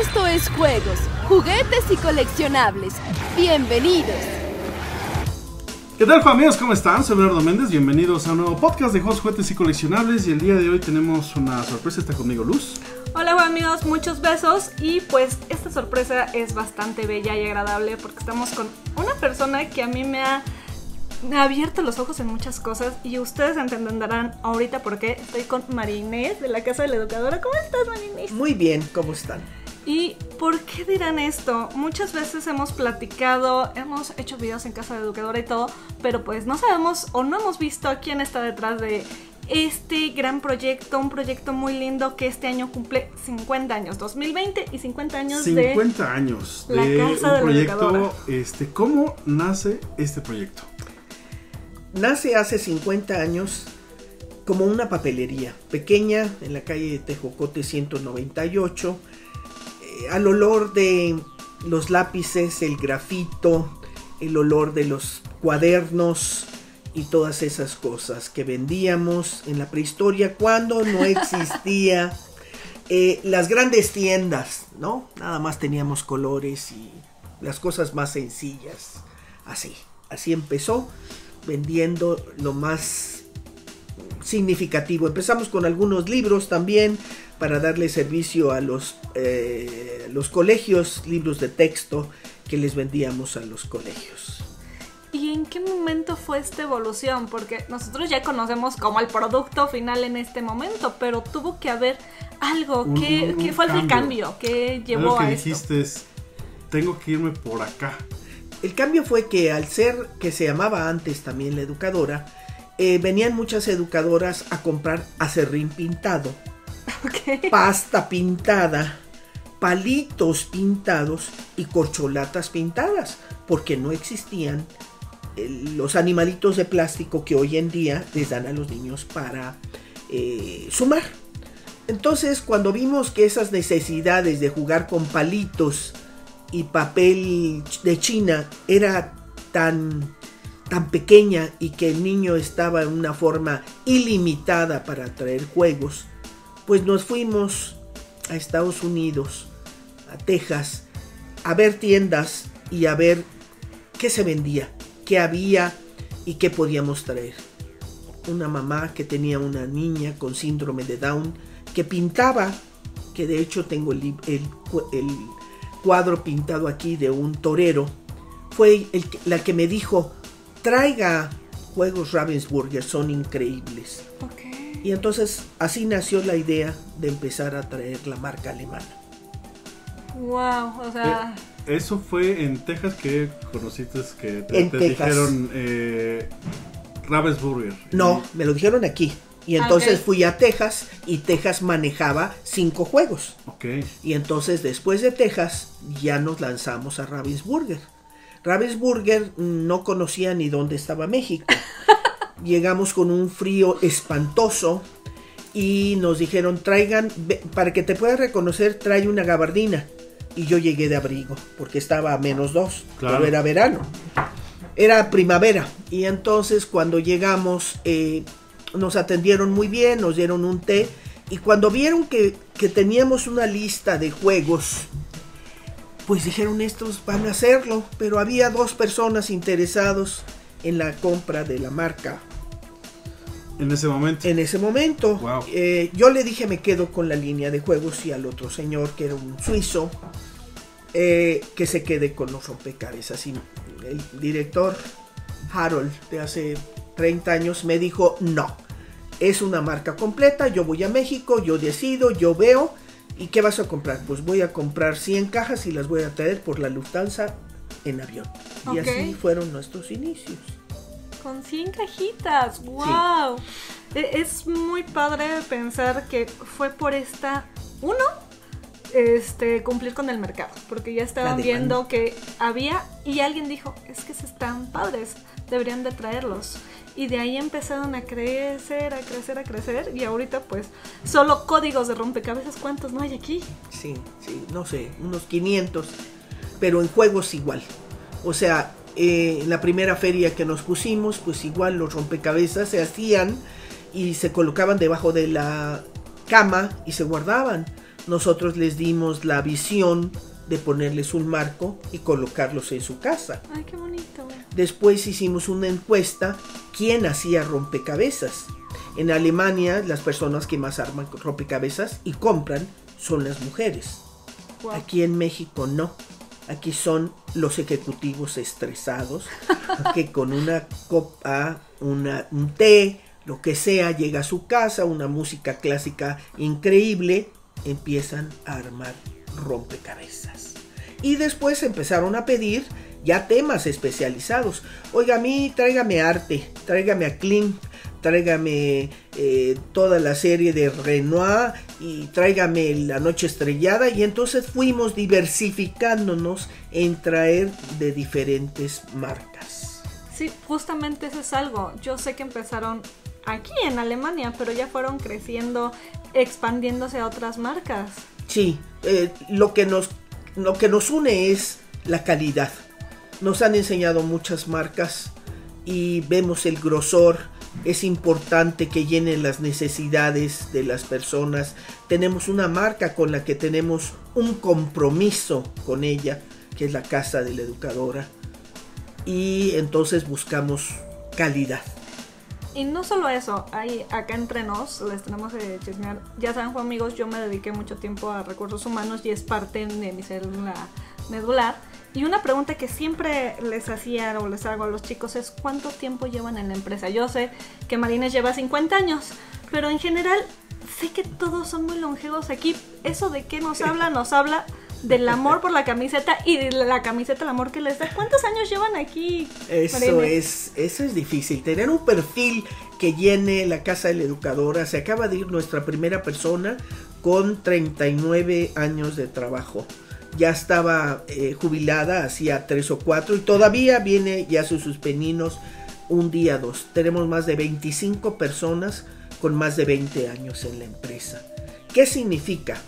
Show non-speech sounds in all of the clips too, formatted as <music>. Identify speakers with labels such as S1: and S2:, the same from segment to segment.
S1: Esto es juegos, juguetes y coleccionables. Bienvenidos.
S2: ¿Qué tal amigos? ¿Cómo están? Soy Bernardo Méndez, bienvenidos a un nuevo podcast de juegos, juguetes y coleccionables y el día de hoy tenemos una sorpresa, está conmigo Luz.
S3: Hola amigos, muchos besos y pues esta sorpresa es bastante bella y agradable porque estamos con una persona que a mí me ha, me ha abierto los ojos en muchas cosas y ustedes entenderán ahorita por qué estoy con Marinés de la Casa de la Educadora. ¿Cómo estás Marinés?
S4: Muy bien, ¿cómo están?
S3: ¿Y por qué dirán esto? Muchas veces hemos platicado, hemos hecho videos en Casa de Educadora y todo, pero pues no sabemos o no hemos visto quién está detrás de este gran proyecto, un proyecto muy lindo que este año cumple 50 años, 2020 y 50 años
S2: 50 años
S3: la
S2: de
S3: Casa
S2: un
S3: de la
S2: proyecto.
S3: Educadora.
S2: Este, ¿Cómo nace este proyecto?
S4: Nace hace 50 años como una papelería pequeña en la calle de Tejocote 198, eh, al olor de los lápices, el grafito, el olor de los cuadernos y todas esas cosas que vendíamos en la prehistoria cuando no <laughs> existía eh, las grandes tiendas, ¿no? Nada más teníamos colores y las cosas más sencillas. Así, así empezó vendiendo lo más significativo. Empezamos con algunos libros también para darle servicio a los, eh, los colegios, libros de texto que les vendíamos a los colegios.
S3: ¿Y en qué momento fue esta evolución? Porque nosotros ya conocemos como el producto final en este momento, pero tuvo que haber algo.
S2: Un-
S3: ¿Qué,
S2: un-
S3: qué
S2: un
S3: fue el
S2: cambio.
S3: ¿Qué llevó
S2: que
S3: a esto?
S2: dijiste es, tengo que irme por acá.
S4: El cambio fue que al ser que se llamaba antes también la educadora, eh, venían muchas educadoras a comprar acerrín pintado, <laughs> pasta pintada, palitos pintados y corcholatas pintadas, porque no existían eh, los animalitos de plástico que hoy en día les dan a los niños para eh, sumar. Entonces, cuando vimos que esas necesidades de jugar con palitos y papel de China era tan tan pequeña y que el niño estaba en una forma ilimitada para traer juegos, pues nos fuimos a Estados Unidos, a Texas, a ver tiendas y a ver qué se vendía, qué había y qué podíamos traer. Una mamá que tenía una niña con síndrome de Down que pintaba, que de hecho tengo el, cuadro pintado aquí de un torero, fue el la que me dijo, traiga juegos Ravensburger, son increíbles. Y entonces así nació la idea de empezar a traer la marca alemana.
S3: Wow, o sea,
S2: Eso fue en Texas que conociste que te,
S4: En
S2: te
S4: Texas.
S2: dijeron eh, Ravensburger.
S4: No, me lo dijeron aquí. Y entonces
S3: Ok.
S4: fui a Texas y Texas manejaba cinco juegos.
S2: Ok.
S4: Y entonces después de Texas ya nos lanzamos a Ravensburger. Ravensburger no conocía ni dónde estaba México. <laughs> Llegamos con un frío espantoso y nos dijeron traigan, para que te puedas reconocer, trae una gabardina. Y yo llegué de abrigo porque estaba a menos dos,
S2: Claro.
S4: pero era verano. Era primavera. Y entonces cuando llegamos eh, nos atendieron muy bien, nos dieron un té. Y cuando vieron que, que teníamos una lista de juegos, pues dijeron estos van a hacerlo. Pero había dos personas interesados en la compra de la marca
S2: En ese momento.
S4: en ese momento.
S2: Wow.
S4: Eh, yo le dije me quedo con la línea de juegos y al otro señor que era un suizo eh, que se quede con los rompecabezas. Y el director Harold de hace 30 años me dijo no. Es una marca completa, yo voy a México, yo decido, yo veo. ¿Y qué vas a comprar? Pues voy a comprar 100 cajas y las voy a traer por la Lufthansa en avión. Y así fueron nuestros inicios.
S3: con 100 cajitas, wow. E- Es muy padre pensar que fue por esta, uno, este, cumplir con el mercado, porque ya estaban viendo que había y alguien dijo, es que se están padres, deberían de traerlos. Y de ahí empezaron a crecer, a crecer, a crecer. Y ahorita pues solo códigos de rompecabezas, ¿cuántos no hay aquí?
S4: Sí, sí, no sé, unos 500, pero en juegos igual. O sea, eh, en la primera feria que nos pusimos, pues igual los rompecabezas se hacían y se colocaban debajo de la cama y se guardaban. nosotros les dimos la visión de ponerles un marco y colocarlos en su casa.
S3: Ay, qué bonito.
S4: Después hicimos una encuesta, ¿quién hacía rompecabezas? En Alemania las personas que más arman rompecabezas y compran son las mujeres.
S3: Wow.
S4: Aquí en México no. Aquí son los ejecutivos estresados <laughs> que con una copa, una, un té, lo que sea, llega a su casa, una música clásica increíble, empiezan a armar rompecabezas. Y después empezaron a pedir ya temas especializados. Oiga, a mí tráigame arte, tráigame a Klimt, tráigame eh, toda la serie de Renoir y tráigame La Noche Estrellada. Y entonces fuimos diversificándonos en traer de diferentes marcas.
S3: Sí, justamente eso es algo. Yo sé que empezaron aquí en Alemania, pero ya fueron creciendo, expandiéndose a otras marcas.
S4: Sí, eh, lo, que nos, lo que nos une es la calidad. Nos han enseñado muchas marcas y vemos el grosor. Es importante que llenen las necesidades de las personas. Tenemos una marca con la que tenemos un compromiso con ella, que es la Casa de la Educadora. Y entonces buscamos calidad.
S3: Y no solo eso, hay acá entre nos, les tenemos que chismear. Ya saben, amigos, yo me dediqué mucho tiempo a recursos humanos y es parte de mi célula medular. Y una pregunta que siempre les hacía o les hago a los chicos es ¿cuánto tiempo llevan en la empresa? Yo sé que Marines lleva 50 años, pero en general sé que todos son muy longevos aquí. Eso de qué nos habla, nos habla del amor por la <laughs> camiseta y de la camiseta, el amor que les da. ¿Cuántos años llevan aquí?
S4: Eso es, eso es difícil. Tener un perfil que llene la casa de la educadora. Se acaba de ir nuestra primera persona con 39 años de trabajo. Ya estaba eh, jubilada, hacía tres o cuatro y todavía viene y hace sus peninos un día, dos. Tenemos más de 25 personas con más de 20 años en la empresa. ¿Qué significa?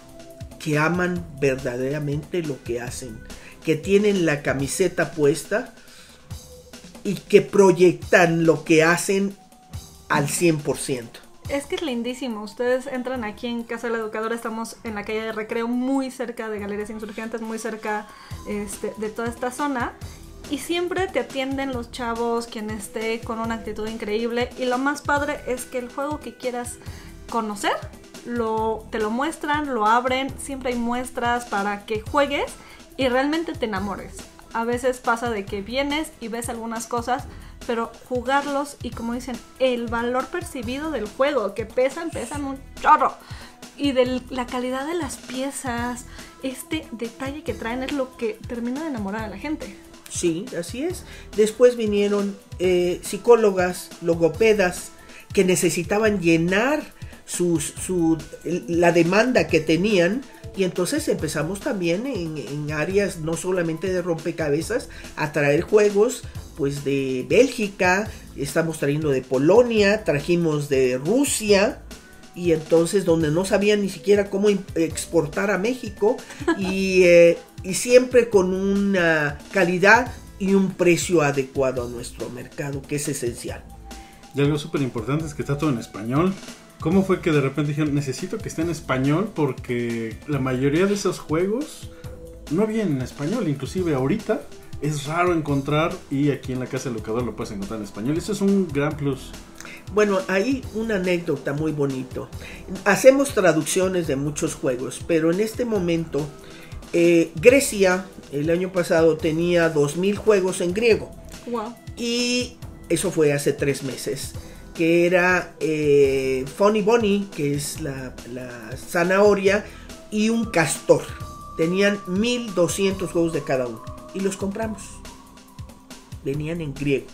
S4: Que aman verdaderamente lo que hacen, que tienen la camiseta puesta y que proyectan lo que hacen al 100%.
S3: Es que es lindísimo. Ustedes entran aquí en Casa de la Educadora. Estamos en la calle de Recreo, muy cerca de Galerías Insurgentes, muy cerca este, de toda esta zona. Y siempre te atienden los chavos, quien esté con una actitud increíble. Y lo más padre es que el juego que quieras conocer, te lo muestran, lo abren. Siempre hay muestras para que juegues y realmente te enamores. A veces pasa de que vienes y ves algunas cosas, pero jugarlos y como dicen, el valor percibido del juego, que pesan, pesan un chorro. Y de la calidad de las piezas, este detalle que traen es lo que termina de enamorar a la gente.
S4: Sí, así es. Después vinieron eh, psicólogas, logopedas, que necesitaban llenar sus, su, la demanda que tenían. Y entonces empezamos también en, en áreas no solamente de rompecabezas, a traer juegos pues de Bélgica, estamos trayendo de Polonia, trajimos de Rusia, y entonces donde no sabían ni siquiera cómo exportar a México <laughs> y, eh, y siempre con una calidad y un precio adecuado a nuestro mercado, que es esencial.
S2: Y algo súper importante es que está todo en español. ¿Cómo fue que de repente dijeron, necesito que esté en español? Porque la mayoría de esos juegos no vienen en español. Inclusive ahorita es raro encontrar y aquí en la casa del educador lo puedes encontrar en español. Eso es un gran plus.
S4: Bueno, hay una anécdota muy bonito. Hacemos traducciones de muchos juegos, pero en este momento eh, Grecia el año pasado tenía 2.000 juegos en griego.
S3: Wow.
S4: Y eso fue hace tres meses. Que era eh, Funny Bunny, que es la, la zanahoria, y un castor. Tenían 1200 juegos de cada uno. Y los compramos. Venían en griego.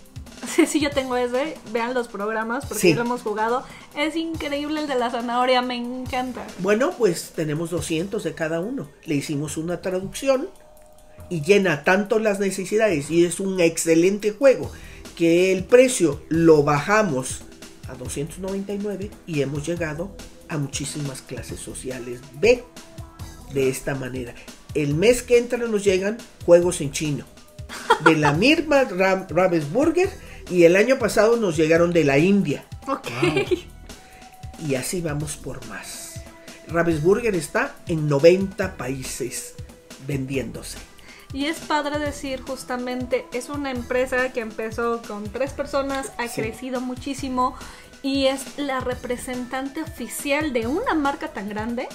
S3: Sí, sí, yo tengo ese. Vean los programas porque
S4: Sí.
S3: lo hemos jugado. Es increíble el de la zanahoria, me encanta.
S4: Bueno, pues tenemos 200 de cada uno. Le hicimos una traducción y llena tanto las necesidades y es un excelente juego que el precio lo bajamos a 299 y hemos llegado a muchísimas clases sociales B de esta manera. El mes que entra nos llegan juegos en chino de la <laughs> misma Ra- Ravensburger y el año pasado nos llegaron de la India
S3: Ok.
S4: y así vamos por más. Ravensburger está en 90 países vendiéndose.
S3: Y es padre decir justamente, es una empresa que empezó con tres personas, ha
S4: Sí.
S3: crecido muchísimo y es la representante oficial de una marca tan grande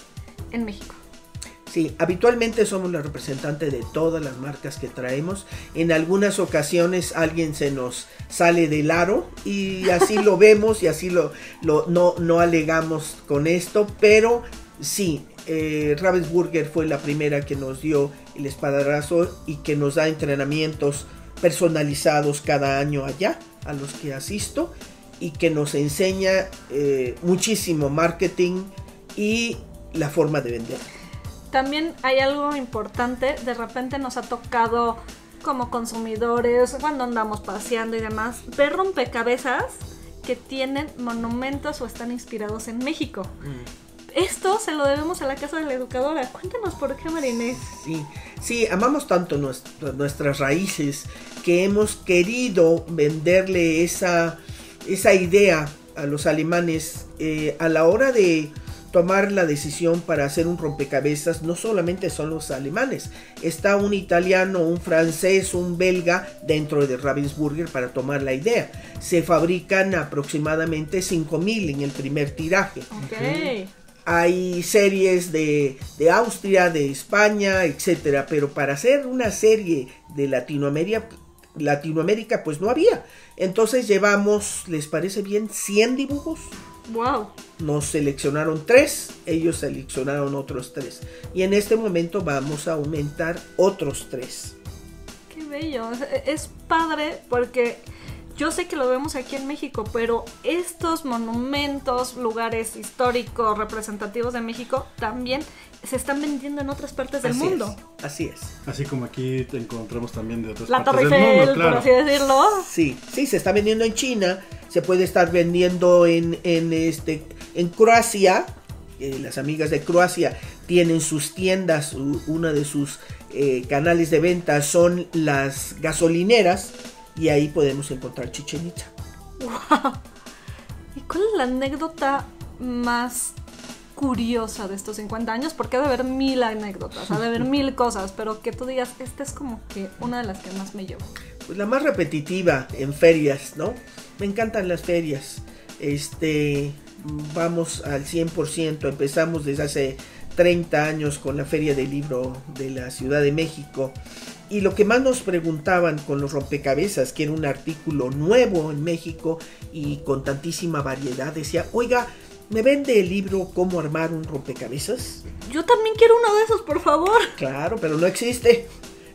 S3: en México.
S4: Sí, habitualmente somos la representante de todas las marcas que traemos. En algunas ocasiones alguien se nos sale del aro y <laughs> así lo vemos y así lo, lo- no, no alegamos con esto, pero sí, eh, Ravensburger fue la primera que nos dio el espadadrazo y que nos da entrenamientos personalizados cada año allá a los que asisto y que nos enseña eh, muchísimo marketing y la forma de vender.
S3: También hay algo importante, de repente nos ha tocado como consumidores, cuando andamos paseando y demás, ver rompecabezas que tienen monumentos o están inspirados en México. Esto se lo debemos a la Casa de la Educadora. Cuéntanos por qué, Marinés.
S4: Sí, sí, amamos tanto nuestra- nuestras raíces que hemos querido venderle esa, esa idea a los alemanes eh, a la hora de tomar la decisión para hacer un rompecabezas. No solamente son los alemanes, está un italiano, un francés, un belga dentro de Ravensburger para tomar la idea. Se fabrican aproximadamente 5000 en el primer tiraje.
S3: Ok.
S4: Hay series de, de Austria, de España, etcétera, pero para hacer una serie de Latinoamérica, Latinoamérica pues no había. Entonces llevamos, ¿les parece bien? 100 dibujos.
S3: Wow.
S4: Nos seleccionaron tres, ellos seleccionaron otros tres. Y en este momento vamos a aumentar otros tres.
S3: Qué bello. Es, es padre porque yo sé que lo vemos aquí en México, pero estos monumentos, lugares históricos, representativos de México, también se están vendiendo en otras partes del
S4: Así
S3: mundo.
S4: es, así es.
S2: Así como aquí te encontramos también de otras
S3: La
S2: partes
S3: Torre
S2: del
S3: Eiffel,
S2: mundo, claro.
S3: por así decirlo.
S4: Sí, sí, se está vendiendo en China, se puede estar vendiendo en, en, este, en Croacia. eh, las amigas de Croacia tienen sus tiendas, u- una de sus eh, canales de venta son las gasolineras y ahí podemos encontrar Chichen Itza.
S3: ¿Y cuál es la anécdota más curiosa de estos 50 años? Porque ha de haber mil anécdotas, ha de haber mil cosas, pero que tú digas, esta es como que una de las que más me llevo.
S4: Pues la más repetitiva en ferias, ¿no? Me encantan las ferias. Este, vamos al 100%, empezamos desde hace 30 años con la Feria del Libro de la Ciudad de México. Y lo que más nos preguntaban con los rompecabezas, que era un artículo nuevo en México y con tantísima variedad, decía, oiga, ¿me vende el libro Cómo armar un rompecabezas?
S3: Yo también quiero uno de esos, por favor.
S4: Claro, pero no existe.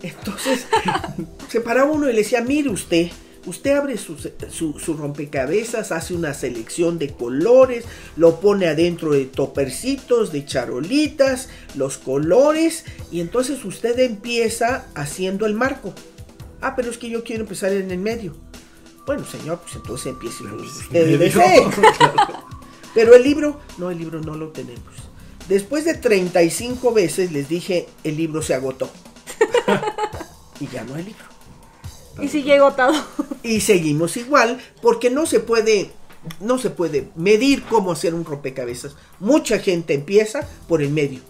S4: Entonces, <laughs> se paraba uno y le decía, mire usted, usted abre su, su- su rompecabezas, hace una selección de colores, lo pone adentro de topercitos, de charolitas, los colores, y entonces usted empieza haciendo el marco. Ah, pero es que yo quiero empezar en el medio. Bueno, señor, pues entonces empiece usted. <laughs> <laughs> Pero el libro, no, el libro no lo tenemos. Después de 35 veces les dije, el libro se agotó. <laughs> y ya no hay libro.
S3: Y si llego atado.
S4: Y seguimos igual porque no se puede no se puede medir cómo hacer un rompecabezas. Mucha gente empieza por el medio.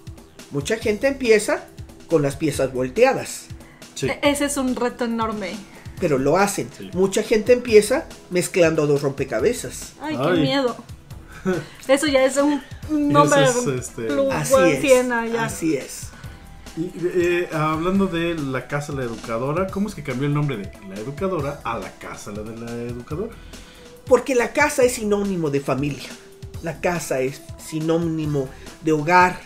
S4: Mucha gente empieza con las piezas volteadas,
S2: Sí.
S3: E- Ese es un reto enorme.
S4: pero lo hacen.
S2: Sí.
S4: Mucha gente empieza mezclando dos rompecabezas.
S3: Ay, qué
S2: Ay.
S3: miedo. <laughs> Eso ya es un nombre
S2: es, este,
S3: plus
S4: Así es.
S3: allá.
S4: Así es.
S2: Y eh, hablando de la casa de la educadora, ¿cómo es que cambió el nombre de la educadora a la casa de la educadora?
S4: Porque la casa es sinónimo de familia. La casa es sinónimo de hogar,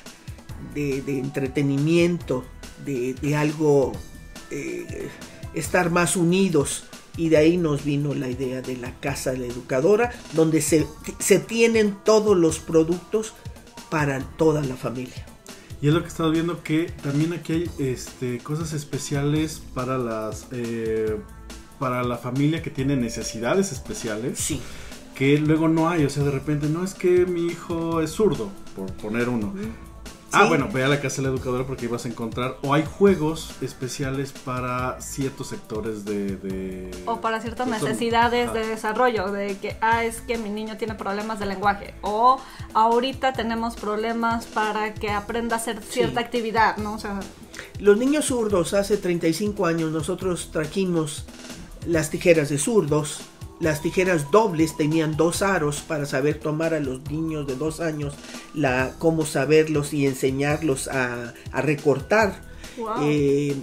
S4: de, de entretenimiento, de, de algo, eh, estar más unidos. Y de ahí nos vino la idea de la casa de la educadora, donde se, se tienen todos los productos para toda la familia.
S2: Y es lo que he estado viendo que también aquí hay este, cosas especiales para las eh, para la familia que tiene necesidades especiales
S4: Sí,
S2: que luego no hay. O sea, de repente no es que mi hijo es zurdo, por poner uno. Ah,
S4: Sí.
S2: bueno, ve a la casa de la educadora porque ibas a encontrar. O hay juegos especiales para ciertos sectores de. de-
S3: O para ciertas
S2: de-
S3: necesidades
S2: Ah,
S3: de desarrollo, de que, ah, es que mi niño tiene problemas de lenguaje. O ahorita tenemos problemas para que aprenda a hacer cierta
S4: Sí.
S3: actividad, ¿no? O sea,
S4: Los niños zurdos, hace 35 años nosotros trajimos las tijeras de zurdos. Las tijeras dobles tenían dos aros para saber tomar a los niños de dos años, la, cómo saberlos y enseñarlos a, a recortar.
S3: wow.
S4: Eh,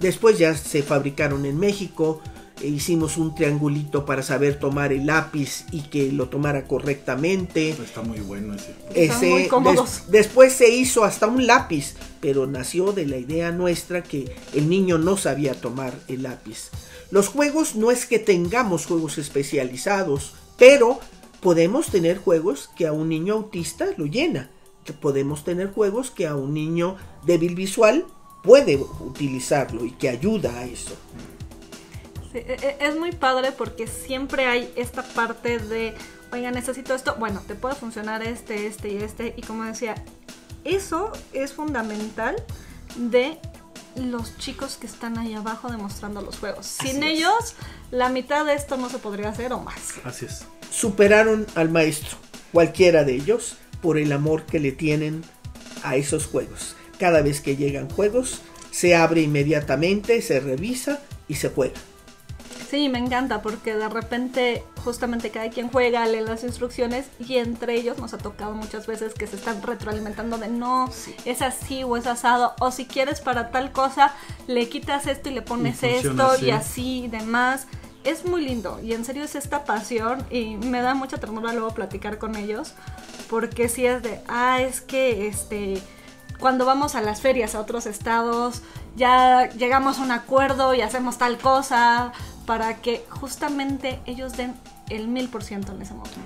S4: después ya se fabricaron en México. e hicimos un triangulito para saber tomar el lápiz y que lo tomara correctamente.
S2: Está muy bueno ese.
S3: Están muy cómodos.
S4: des- después se hizo hasta un lápiz, pero nació de la idea nuestra que el niño no sabía tomar el lápiz. Los juegos no es que tengamos juegos especializados, pero podemos tener juegos que a un niño autista lo llena. Podemos tener juegos que a un niño débil visual puede utilizarlo y que ayuda a eso.
S3: E- e- es muy padre porque siempre hay esta parte de, oiga, necesito esto, bueno, te puede funcionar este, este y este, y como decía, eso es fundamental de los chicos que están ahí abajo demostrando los juegos. Sin ellos, la mitad de esto no se podría hacer o más.
S2: Así es.
S4: Superaron al maestro, cualquiera de ellos, por el amor que le tienen a esos juegos. Cada vez que llegan juegos, se abre inmediatamente, se revisa y se juega.
S3: Sí, me encanta porque de repente justamente cada quien juega, lee las instrucciones y entre ellos nos ha tocado muchas veces que se están retroalimentando de no, es así o es asado o si quieres para tal cosa le quitas esto y le pones
S2: Y
S3: esto
S2: así.
S3: y así y demás. Es muy lindo y en serio es esta pasión y me da mucha ternura luego platicar con ellos porque si es de, ah, es que este cuando vamos a las ferias a otros estados, ya llegamos a un acuerdo y hacemos tal cosa para que justamente ellos den el mil por ciento en ese momento.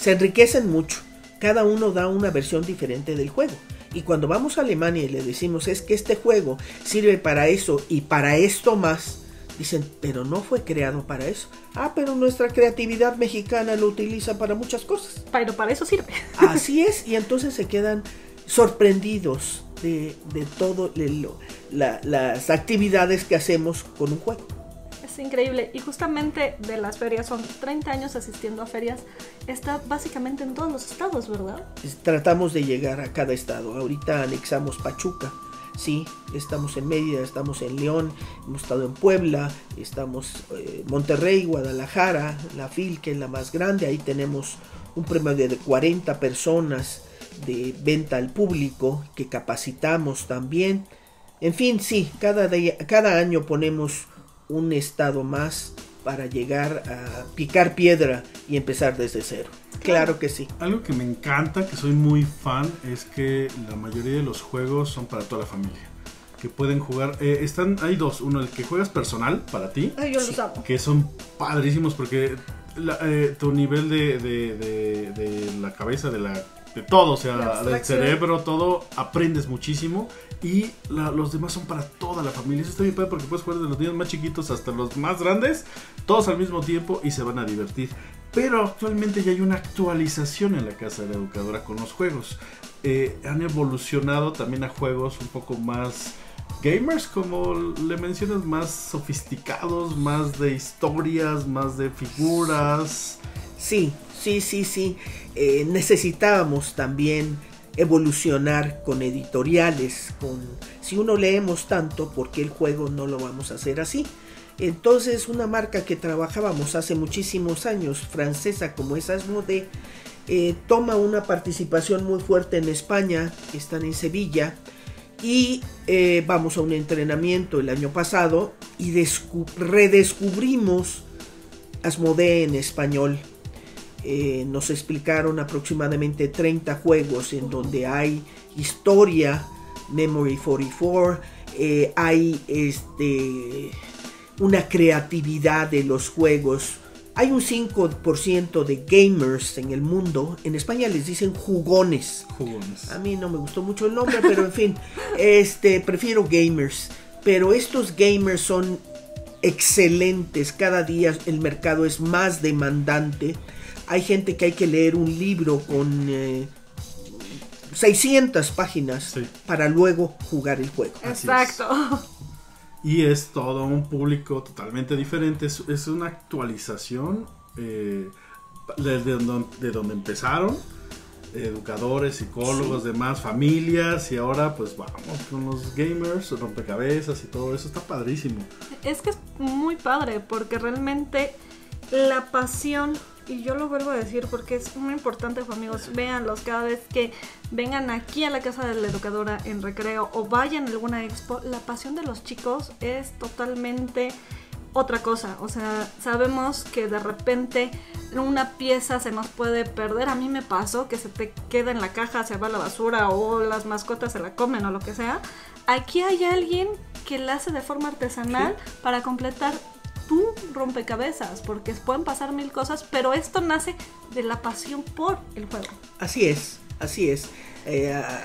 S4: Se enriquecen mucho. Cada uno da una versión diferente del juego. Y cuando vamos a Alemania y le decimos es que este juego sirve para eso y para esto más, dicen, pero no fue creado para eso. Ah, pero nuestra creatividad mexicana lo utiliza para muchas cosas.
S3: Pero para eso sirve. <laughs>
S4: Así es, y entonces se quedan sorprendidos de, de todo lo- la- las actividades que hacemos con un juego.
S3: Increíble. Y justamente de las ferias, son 30 años asistiendo a ferias, está básicamente en todos los estados, ¿verdad?
S4: Tratamos de llegar a cada estado. Ahorita anexamos Pachuca. Sí, estamos en Mérida, estamos en León, hemos estado en Puebla, estamos en Monterrey, Guadalajara, la FIL, que es la más grande. Ahí tenemos un promedio de 40 personas de venta al público que capacitamos también. En fin, sí, cada, día- cada año ponemos un estado más para llegar a picar piedra y empezar desde cero. Claro que sí.
S2: Algo que me encanta, que soy muy fan, es que la mayoría de los juegos son para toda la familia. Que pueden jugar. eh, están, hay dos. Uno, el que juegas personal para ti.
S3: Ay, yo los amo.
S2: que son padrísimos porque la- eh, tu nivel de, de- de- de la cabeza, de la de todo, o sea, del cerebro, todo, aprendes muchísimo y la- los demás son para toda la familia. Eso está bien padre porque puedes jugar de los niños más chiquitos hasta los más grandes, todos al mismo tiempo y se van a divertir. Pero actualmente ya hay una actualización en la casa de la educadora con los juegos. Eh, han evolucionado también a juegos un poco más gamers, como le mencionas, más sofisticados, más de historias, más de figuras.
S4: Sí, sí, sí, sí. Eh, necesitábamos también evolucionar con editoriales, con si uno leemos tanto, ¿por qué el juego no lo vamos a hacer así? Entonces, una marca que trabajábamos hace muchísimos años, francesa como es Asmodee, eh, toma una participación muy fuerte en España, están en Sevilla, y eh, vamos a un entrenamiento el año pasado y descu- redescubrimos Asmodee en español. Eh, nos explicaron aproximadamente 30 juegos en donde hay historia, Memory 44, eh, hay este, una creatividad de los juegos. Hay un 5% de gamers en el mundo. En España les dicen jugones.
S2: Jugones.
S4: A mí no me gustó mucho el nombre, pero en fin, <laughs> este, prefiero gamers. Pero estos gamers son excelentes. Cada día el mercado es más demandante. Hay gente que hay que leer un libro con eh, 600 páginas
S2: Sí.
S4: para luego jugar el juego.
S2: Así
S3: Exacto.
S2: Y es todo un público totalmente diferente. Es, es una actualización eh, de, de don- de donde empezaron. Educadores, psicólogos, demás, familias. Y ahora pues vamos con los gamers, rompecabezas y todo eso. Está padrísimo.
S3: Es que es muy padre porque realmente la pasión, y yo lo vuelvo a decir porque es muy importante, amigos, véanlos cada vez que vengan aquí a la casa de la educadora en recreo o vayan a alguna expo, la pasión de los chicos es totalmente otra cosa. O sea, sabemos que de repente una pieza se nos puede perder. A mí me pasó que se te queda en la caja, se va a la basura o las mascotas se la comen o lo que sea. Aquí hay alguien que la hace de forma artesanal para completar tu rompecabezas, porque pueden pasar mil cosas, pero esto nace de la pasión por el juego.
S4: Así es, así es. Eh, ah,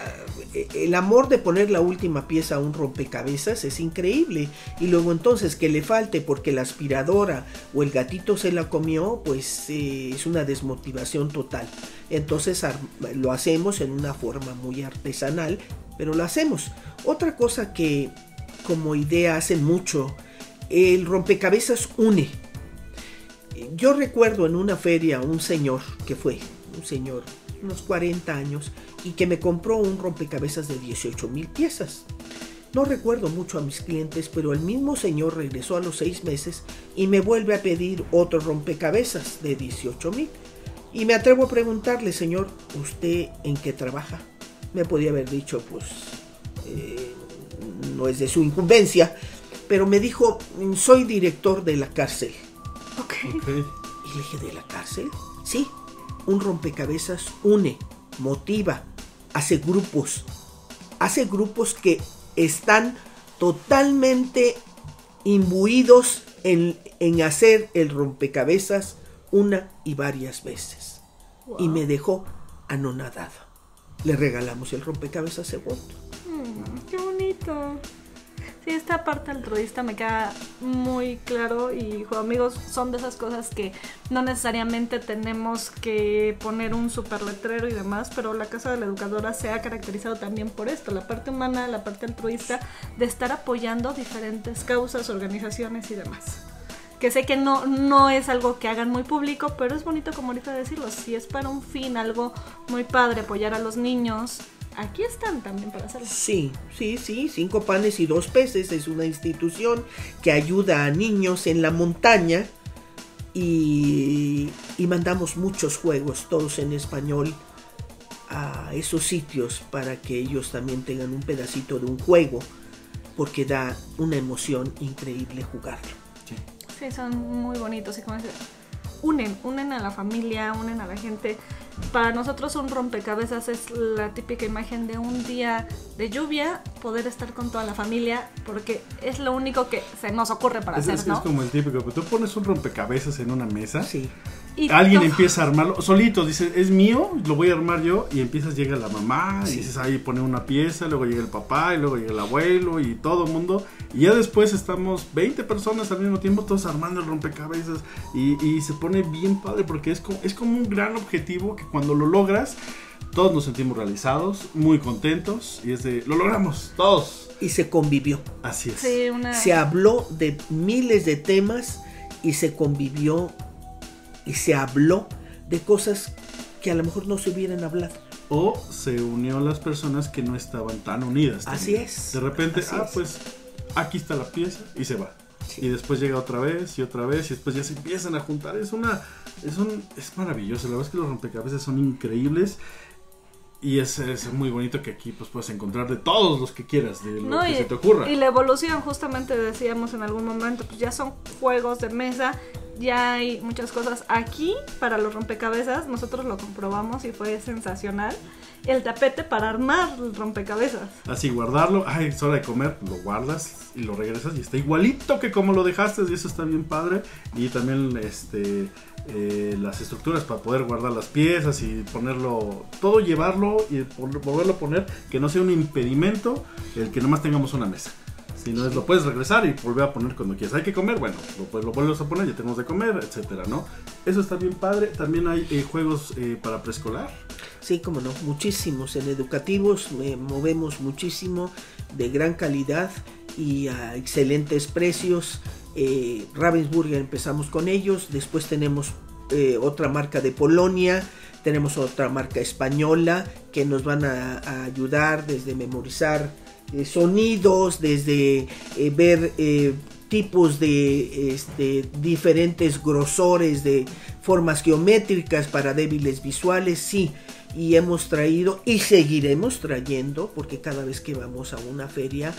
S4: el amor de poner la última pieza a un rompecabezas es increíble. Y luego entonces que le falte porque la aspiradora o el gatito se la comió, pues eh, es una desmotivación total. Entonces lo hacemos en una forma muy artesanal, pero lo hacemos. Otra cosa que como idea hacen mucho, el rompecabezas une. Yo recuerdo en una feria un señor que fue, un señor, unos 40 años, y que me compró un rompecabezas de 18 mil piezas. No recuerdo mucho a mis clientes, pero el mismo señor regresó a los seis meses y me vuelve a pedir otro rompecabezas de 18 mil. Y me atrevo a preguntarle, señor, ¿usted en qué trabaja? Me podía haber dicho, pues, eh, no es de su incumbencia, pero me dijo, soy director de la cárcel.
S3: Ok.
S2: Ok.
S4: Y le dije, ¿de la cárcel? Sí, un rompecabezas une, motiva, hace grupos. Hace grupos que están totalmente imbuidos en, en hacer el rompecabezas una y varias veces. Y me dejó anonadado. Le regalamos el rompecabezas segundo.
S3: Mm, qué bonito. Sí, esta parte altruista me queda muy claro y amigos, son de esas cosas que no necesariamente tenemos que poner un super letrero y demás, pero la Casa de la Educadora se ha caracterizado también por esto, la parte humana, la parte altruista, de estar apoyando diferentes causas, organizaciones y demás. Que sé que no, no es algo que hagan muy público, pero es bonito como ahorita decirlo, si es para un fin, algo muy padre, apoyar a los niños, aquí están también para hacerlo.
S4: Sí, sí, sí, cinco panes y dos peces es una institución que ayuda a niños en la montaña y, y mandamos muchos juegos, todos en español, a esos sitios para que ellos también tengan un pedacito de un juego, porque da una emoción increíble jugarlo.
S2: Sí.
S3: Sí, son muy bonitos y como dice, unen, unen a la familia, unen a la gente. Para nosotros un rompecabezas es la típica imagen de un día de lluvia, poder estar con toda la familia, porque es lo único que se nos ocurre para
S2: Es,
S3: hacer,
S2: es- es
S3: ¿no?
S2: como el típico, pero tú pones un rompecabezas en una mesa,
S4: Sí,
S3: Y
S2: alguien empieza a armarlo solito, dice, es mío, lo voy a armar yo, y empiezas, llega la mamá,
S4: Sí.
S2: y dices, ahí pone una pieza, luego llega el papá, y luego llega el abuelo, y todo el mundo, y ya después estamos 20 personas al mismo tiempo, todos armando el rompecabezas, y, y se pone bien padre, porque es como, es como un gran objetivo que cuando lo logras, todos nos sentimos realizados, muy contentos, y es de, lo logramos, todos.
S4: y se convivió.
S2: Así es.
S3: Sí, una...
S4: Se habló de miles de temas y se convivió y se habló de cosas que a lo mejor no se hubieran hablado.
S2: O se unió a las personas que no estaban tan unidas.
S4: Así es,
S2: De repente, ah,
S4: es.
S2: pues aquí está la pieza y se va.
S4: Sí.
S2: Y después llega otra vez y otra vez y después ya se empiezan a juntar. Es una, es un, es maravilloso. La verdad es que los rompecabezas son increíbles. Y es, es muy bonito que aquí pues puedes encontrar de todos los que quieras, de lo
S3: No,
S2: que
S3: y,
S2: se te ocurra.
S3: y la evolución, justamente decíamos en algún momento, pues ya son juegos de mesa, ya hay muchas cosas aquí para los rompecabezas, nosotros lo comprobamos y fue sensacional. El tapete para armar el rompecabezas.
S2: Así guardarlo, ay, es hora de comer, lo guardas y lo regresas y está igualito que como lo dejaste y eso está bien padre. Y también este eh, las estructuras para poder guardar las piezas y ponerlo, todo llevarlo y volverlo a poner, que no sea un impedimento el que nomás tengamos una mesa. Si no es, lo puedes regresar y volver a poner cuando quieras. Hay que comer, bueno, lo, pues, lo vuelves a poner, ya tenemos de comer, etcétera, ¿no? Eso está bien padre. También hay eh, juegos eh, para preescolar.
S4: Sí, como no, muchísimos. En educativos eh, movemos muchísimo de gran calidad y a excelentes precios. Eh, Ravensburger empezamos con ellos, después tenemos eh, otra marca de Polonia, tenemos otra marca española que nos van a, ayudar desde memorizar eh, sonidos, desde ver tipos de este, diferentes grosores de formas geométricas para débiles visuales, sí. Y hemos traído y seguiremos trayendo, porque cada vez que vamos a una feria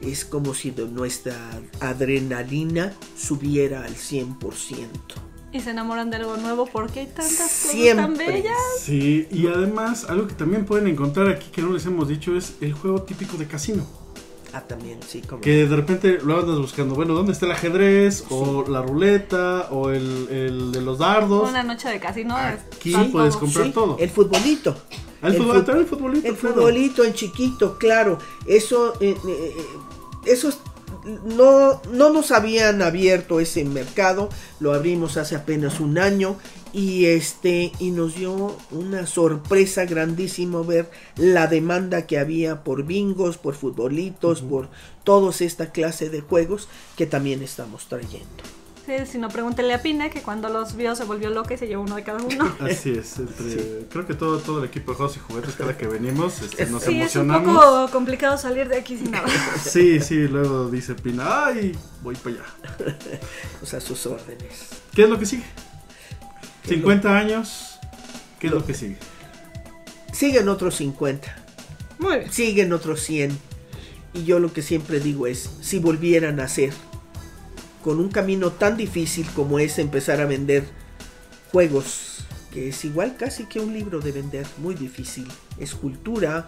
S4: es como si de nuestra adrenalina subiera al 100%.
S3: Y se enamoran de algo nuevo porque hay tantas cosas tan
S4: Siempre.
S3: bellas.
S2: Sí, y además, algo que también pueden encontrar aquí que no les hemos dicho es el juego típico de casino.
S4: Ah, también, sí, como.
S2: Que de repente lo andas buscando. Bueno, ¿dónde está el ajedrez? O la ruleta, o el, el de los dardos.
S3: Una noche de casino. es-
S2: Aquí puedes
S3: todo.
S2: comprar
S4: Sí,
S2: todo.
S4: El futbolito.
S2: Ah, el
S4: el
S2: fútbol,
S4: fut-
S2: también el futbolito.
S4: El
S2: claro.
S4: futbolito en chiquito, claro. Eso, eh, eh, esos no, no nos habían abierto ese mercado. Lo abrimos hace apenas un año y este y nos dio una sorpresa grandísimo ver la demanda que había por bingos, por futbolitos, por todos esta clase de juegos que también estamos trayendo.
S3: Sí, si no, pregúntenle a Pina que cuando los vio se volvió loca y se llevó uno de cada uno. <laughs>
S2: Así es, entre, creo que todo, todo el equipo de juegos y juguetes, cada que venimos, este, nos
S3: Sí, es un
S2: emocionamos.
S3: poco complicado salir de aquí sin nada. <laughs>
S2: Sí, sí, luego dice Pina, ay, voy para allá. <laughs>
S4: O sea, sus órdenes.
S2: ¿Qué es lo que sigue?
S4: ¿Qué es
S2: 50 años, ¿qué es lo que sigue?
S4: Siguen otros 50.
S3: Muy bien.
S4: siguen otros 100. Y yo lo que siempre digo es, si volvieran a hacer con un camino tan difícil como es empezar a vender juegos, que es igual casi que un libro de vender, muy difícil. Es cultura,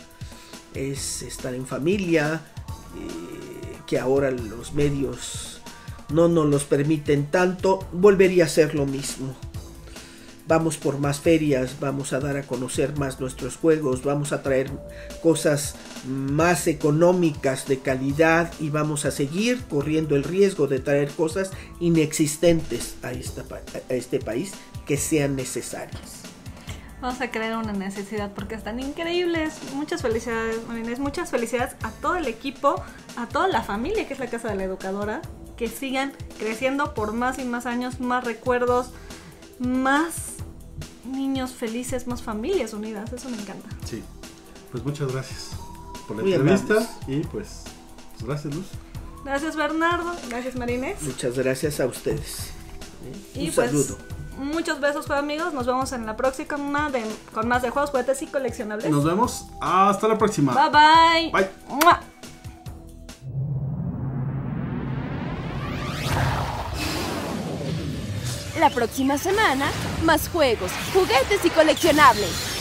S4: es estar en familia, eh, que ahora los medios no nos los permiten tanto, volvería a ser lo mismo vamos por más ferias, vamos a dar a conocer más nuestros juegos, vamos a traer cosas más económicas de calidad y vamos a seguir corriendo el riesgo de traer cosas inexistentes a, esta a este país que sean necesarias.
S3: Vamos a crear una necesidad porque están increíbles. Muchas felicidades, Marines. Muchas felicidades a todo el equipo, a toda la familia que es la Casa de la Educadora. Que sigan creciendo por más y más años, más recuerdos, más niños felices, más familias unidas. Eso me encanta.
S2: Sí, pues muchas gracias por la
S4: Muy
S2: entrevista
S4: amables.
S2: y pues, pues gracias Luz.
S3: Gracias Bernardo, gracias Marines.
S4: Muchas gracias a ustedes. ¿eh?
S3: Y
S4: Un
S3: pues
S4: saludo.
S3: muchos besos pues, amigos. Nos vemos en la próxima de, con más de juegos, juguetes y coleccionables.
S2: Nos vemos, hasta la próxima.
S3: Bye bye.
S2: Bye.
S1: La próxima semana, más juegos, juguetes y coleccionables.